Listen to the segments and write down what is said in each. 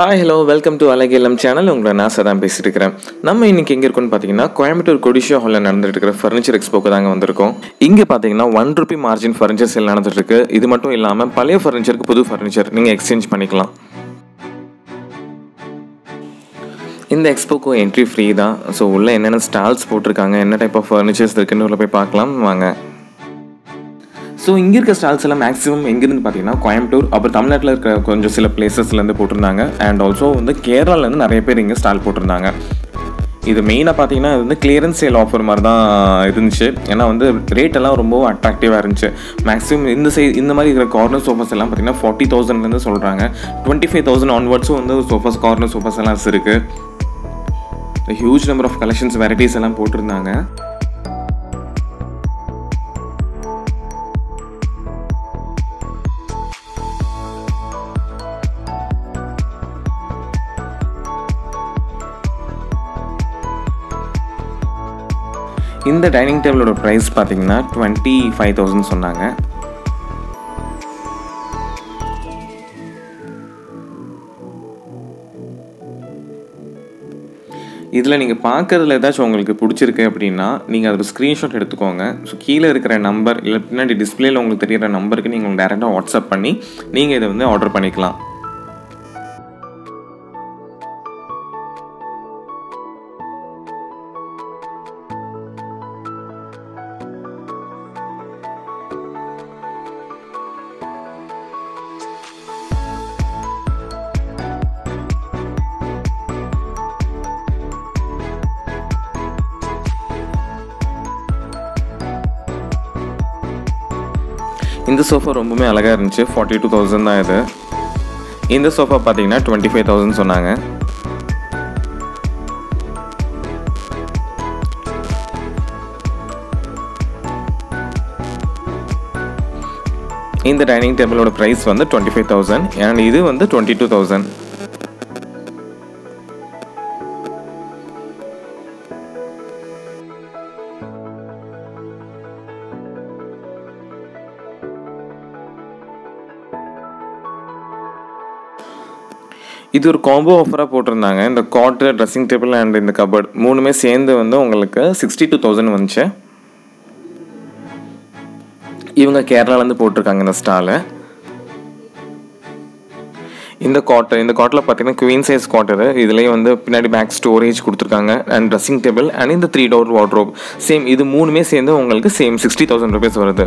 Hi hello welcome to அலகேலம் channel உங்களை நான் சதான் பேசிட்டு இருக்கிறேன் நம்ம இன்னைக்கு எங்கே இருக்கோம்னு பார்த்தீங்கன்னா கோயம்புத்தூர் கொடிஷியா ஹாலில் நடந்துட்டு இருக்கிற ஃபர்னிச்சர் எக்ஸ்போக்கு தாங்க வந்திருக்கோம். இங்கே பார்த்தீங்கன்னா one rupee margin furniture sale நடந்துட்டு இருக்கு இது மட்டும் இல்லாமல் பழைய ஃபர்னிச்சருக்கு புது ஃபர்னிச்சர் நீங்கள் எக்ஸ்சேஞ்ச் பண்ணிக்கலாம். இந்த எக்ஸ்போக்கு என்ட்ரி ஃப்ரீ தான். ஸோ உள்ளே என்னென்ன ஸ்டால்ஸ் போட்டிருக்காங்க என்ன டைப் ஆஃப் ஃபர்னிச்சர்ஸ் இருக்குன்னு உள்ள போய் பார்க்கலாம். வாங்க. ஸோ இங்கே இருக்க ஸ்டால்ஸ் எல்லாம் மேக்ஸிமம் எங்கேருந்து பார்த்தீங்கன்னா கோயம்புத்தூர் அப்புறம் தமிழ்நாட்டில் இருக்கிற கொஞ்சம் சில பிளேசஸ்லேருந்து போட்டிருந்தாங்க. அண்ட் ஆல்சோ வந்து கேரளாலேருந்து நிறைய பேர் இங்கே ஸ்டால் போட்டிருந்தாங்க. இது மெயினாக பார்த்தீங்கன்னா இது வந்து கிளியரன்ஸ் சேல் ஆஃபர் மாதிரி தான் இருந்துச்சு. ஏன்னா வந்து ரேட் எல்லாம் ரொம்ப அட்ராக்டிவாக இருந்துச்சு. மேக்ஸிமம் இந்த சை இந்த மாதிரி இருக்கிற கார்னர் சோஃபாஸ் எல்லாம் பார்த்தீங்கன்னா ஃபார்ட்டி தௌசண்ட்லேருந்து சொல்கிறாங்க டுவெண்ட்டி ஃபைவ் தௌசண்ட் ஆன்வர்ட்ஸும் வந்து சோஃபாஸ் கார்னர் சோஃபாஸ் எல்லாம் இருக்குது huge number of collections varieties எல்லாம் போட்டிருந்தாங்க. இந்த டைனிங் டேபிளோட ப்ரைஸ் பார்த்தீங்கன்னா டுவெண்ட்டி ஃபைவ் தௌசண்ட் சொன்னாங்க. இதில் நீங்கள் பார்க்குறதுல ஏதாச்சும் உங்களுக்கு பிடிச்சிருக்கு அப்படின்னா நீங்கள் அதில் ஸ்க்ரீன்ஷாட் எடுத்துக்கோங்க. ஸோ கீழே இருக்கிற நம்பர் இல்லை பின்னாடி டிஸ்பிளேயில் உங்களுக்கு தெரியிற நம்பருக்கு நீங்கள் டேரெக்டாக வாட்ஸ்அப் பண்ணி நீங்கள் இதை வந்து ஆர்டர் பண்ணிக்கலாம். இந்த சோஃபா ரொம்பவுமே அழகாக இருந்துச்சு. ஃபார்ட்டி டூ தௌசண்ட் தான் இது. இந்த சோஃபா பார்த்தீங்கன்னா டுவெண்ட்டி ஃபைவ் தௌசண்ட் சொன்னாங்க. இந்த டைனிங் டேபிளோட ப்ரைஸ் வந்து டுவெண்ட்டி ஃபைவ் தௌசண்ட் அண்ட் இது வந்து டுவெண்ட்டி டூ தௌசண்ட் இது ஒரு காம்போ ஆஃபராக போட்டிருந்தாங்க. இந்த காட்டு ட்ரெஸ்ஸிங் டேபிள் அண்ட் இந்த கபர்ட் மூணுமே சேர்ந்து வந்து உங்களுக்கு சிக்ஸ்டி டூ தௌசண்ட் வந்துச்சு. இவங்க கேரளாலேருந்து போட்டிருக்காங்க இந்த ஸ்டாலை இந்த காட்டு இந்த காட்டில் பார்த்தீங்கன்னா குவீன் சைஸ் காட்டரு இதுலேயே வந்து பின்னாடி பேக் ஸ்டோரேஜ் கொடுத்துருக்காங்க அண்ட் ட்ரெஸ்ஸிங் டேபிள் அண்ட் இந்த த்ரீ டோர் வாட்ரோப் சேம் இது மூணுமே சேர்ந்து உங்களுக்கு சேம் சிக்ஸ்டி தௌசண்ட் ருபீஸ் வருது.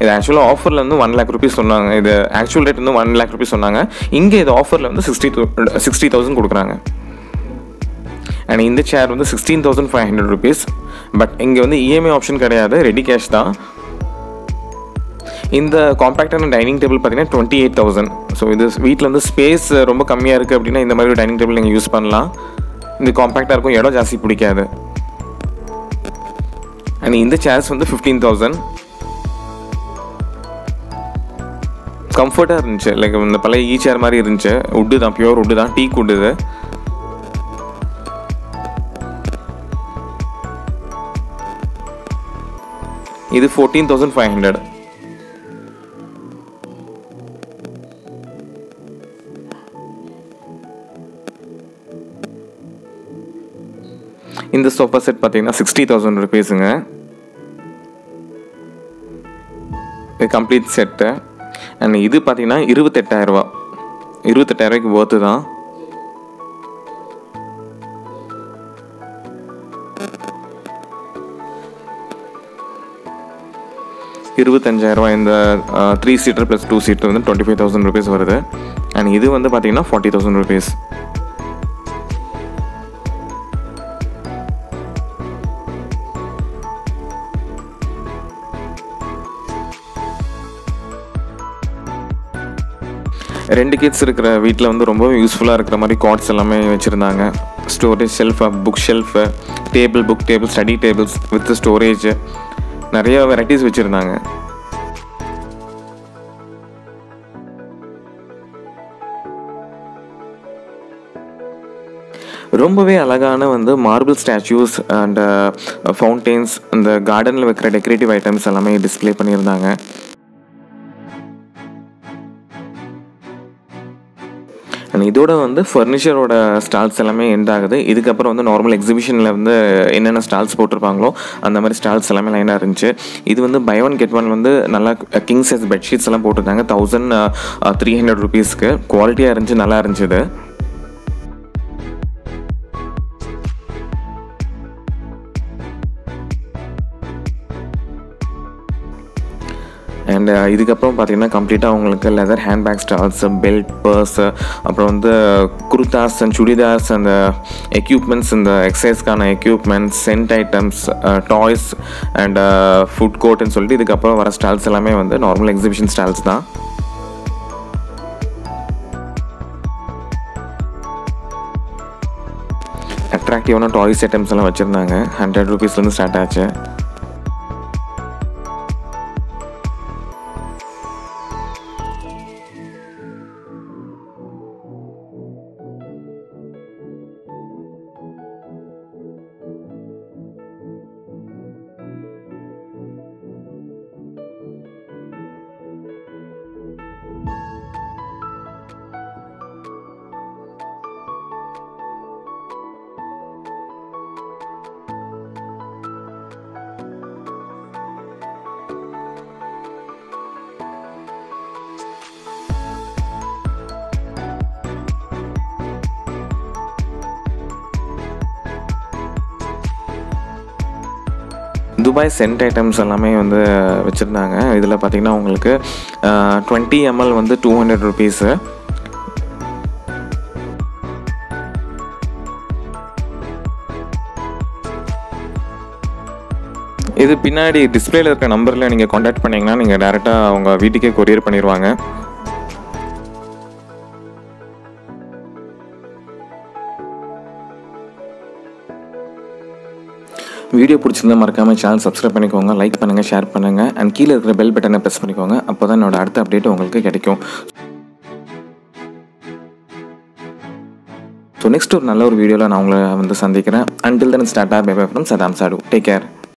இது ஆக்சுவலாக ஆஃபரில் வந்து ஒன் லேக் ருபீஸ் சொன்னாங்க. இது ஆக்சுவல் ரேட் வந்து ஒன் லேக் ருபீஸ் சொன்னாங்க. இங்கே இது ஆஃபரில் வந்து சிக்ஸ்டி சிக்ஸ்டி தௌசண்ட் கொடுக்குறாங்க. அண்ட் இந்த சேர் வந்து sixteen thousand five hundred rupees but இங்கே வந்து இஎம்ஐ ஆப்ஷன் கிடையாது. ரெடி கேஷ் தான். இந்த காம்பேக்டான டைனிங் டேபிள் பார்த்தீங்கன்னா டுவெண்ட்டி எயிட் தௌசண்ட் ஸோ இது வீட்டில் வந்து ஸ்பேஸ் ரொம்ப கம்மியாக இருக்குது அப்படின்னா இந்த மாதிரி ஒரு டைனிங் டேபிள் நீங்கள் யூஸ் பண்ணலாம். இந்த காம்பேக்டாக இருக்கும் இடம் ஜாஸ்தி பிடிக்காது. அண்ட் இந்த சேர்ஸ் வந்து ஃபிஃப்டீன் தௌசண்ட் கம்ஃபர்ட்டாக இருந்துச்சு. லைக் இந்த பழைய e ஈ சேர் மாதிரி இருந்துச்சு. உட்டு தான் பியூர் உட்டு தான் டீ உட்டு இது. இது ஃபோர்டீன் தௌசண்ட் ஃபைவ் ஹண்ட்ரட் இந்த சோஃபா செட் பார்த்தீங்கன்னா சிக்ஸ்டி தௌசண்ட் ருபீஸுங்க இது கம்ப்ளீட் செட்டு அண்ட் இது பார்த்தீங்கன்னா இருபத்தெட்டாயிரரூபா இருபத்தெட்டாயிரரூபாய்க்கு ஒர்த்து தான். இருபத்தஞ்சாயிரரூபா இந்த three seater plus two seater வந்து டுவெண்ட்டி ஃபைவ் தௌசண்ட் ருபீஸ் வருது. அண்ட் இது வந்து பார்த்தீங்கன்னா ஃபார்ட்டி தௌசண்ட் ருபீஸ் ரெண்டு கிட்ஸ் இருக்கிற வீட்டில் வந்து ரொம்ப யூஸ்ஃபுல்லாக இருக்கிற மாதிரி கார்ட்ஸ் எல்லாமே வச்சுருந்தாங்க. Storage shelf book shelf table book table study tables with storage நிறைய வெரைட்டிஸ் வச்சுருந்தாங்க. ரொம்பவே அழகான வந்து மார்பிள் ஸ்டாச்சூஸ் அண்ட் ஃபவுண்டெயின்ஸ் அந்த கார்டனில் வைக்கிற டெக்கரேட்டிவ் ஐட்டம்ஸ் எல்லாமே டிஸ்ப்ளே பண்ணியிருந்தாங்க. இதோட வந்து ஃபர்னிச்சரோட ஸ்டால்ஸ் எல்லாமே எண்ட் ஆகுது. இதுக்கப்புறம் வந்து நார்மல் எக்ஸிபிஷனில் வந்து என்னென்ன ஸ்டால்ஸ் போட்டிருப்பாங்களோ அந்த மாதிரி ஸ்டால்ஸ் எல்லாமே லைனாக இருந்துச்சு. இது வந்து பை ஒன் கெட் ஒன் வந்து நல்லா கிங் சைஸ் பெட்ஷீட்ஸ் எல்லாம் போட்டிருந்தாங்க. தௌசண்ட் த்ரீ ஹண்ட்ரட் ருபீஸ்க்கு குவாலிட்டியாக இருந்துச்சு நல்லா இருந்துச்சு அண்ட் uh, இதுக்கப்புறம் பார்த்தீங்கன்னா கம்ப்ளீட்டாக உங்களுக்கு leather handbag stalls belt purse அப்புறம் வந்து குர்தாஸ் அண்ட் சுடிதார்ஸ் அந்த எக்யூப்மெண்ட்ஸ் இந்த எக்ஸசைஸ்க்கான equipments scent items toys and food கோட்னு சொல்லிட்டு இதுக்கப்புறம் வர ஸ்டால்ஸ் எல்லாமே வந்து நார்மல் எக்ஸிபிஷன் ஸ்டால்ஸ் தான். அட்ராக்டிவான டாய்ஸ் ஐட்டம்ஸ் எல்லாம் வச்சுருந்தாங்க. ஹண்ட்ரட் ருபீஸ்லேருந்து ஸ்டார்ட் ஆச்சு. ரூபாய் சென்ட் ஐட்டம்ஸ் எல்லாமே வந்து வச்சுருந்தாங்க. இதில் பார்த்தீங்கன்னா உங்களுக்கு டுவெண்ட்டி எம்எல் வந்து டூ ஹண்ட்ரட் ருபீஸு இது பின்னாடி டிஸ்பிளேல இருக்க நம்பரில் நீங்கள் காண்டாக்ட் பண்ணிங்கன்னா நீங்கள் டேரெக்டாக அவங்க வீட்டுக்கே கொரியர் பண்ணிடுவாங்க வீடியோ பிடிச்சிருந்தா மறக்காமல் சேனல் சப்ஸ்கிரைப் பண்ணிக்கோங்க லைக் பண்ணுங்கள் ஷேர் பண்ணுங்கள் அண்ட் கீழே இருக்கிற பெல் பட்டனை ப்ரெஸ் பண்ணிக்கோங்க. அப்போ தான் என்னோட அடுத்த அப்டேட் உங்களுக்கு கிடைக்கும். ஸோ நெக்ஸ்ட் ஒரு நல்ல ஒரு வீடியோவில் நான் உங்களை வந்து சந்திக்கிறேன். Until then start of bye from Saddam சாடு take care